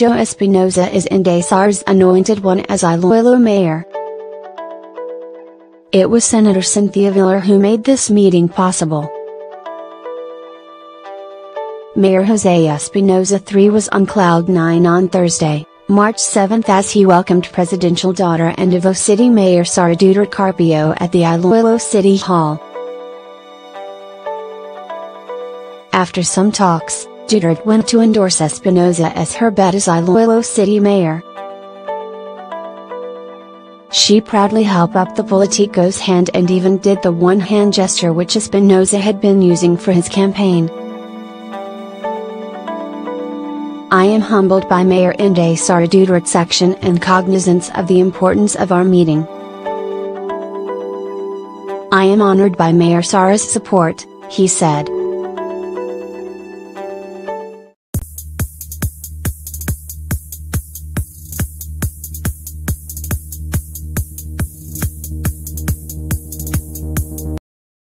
Sergio Espinosa is Inday Sara's anointed one as Iloilo mayor. It was Senator Cynthia Villar who made this meeting possible. Mayor Jose Espinosa III was on cloud nine on Thursday, March 7 as he welcomed presidential daughter and Davao City Mayor Sara Duterte Carpio at the Iloilo City Hall. After some talks, Duterte went to endorse Espinosa as her bet as Iloilo City Mayor. She proudly held up the Politico's hand and even did the one-hand gesture which Espinosa had been using for his campaign. I am humbled by Mayor Inday Sara Duterte's action and cognizance of the importance of our meeting. I am honored by Mayor Sara's support, he said.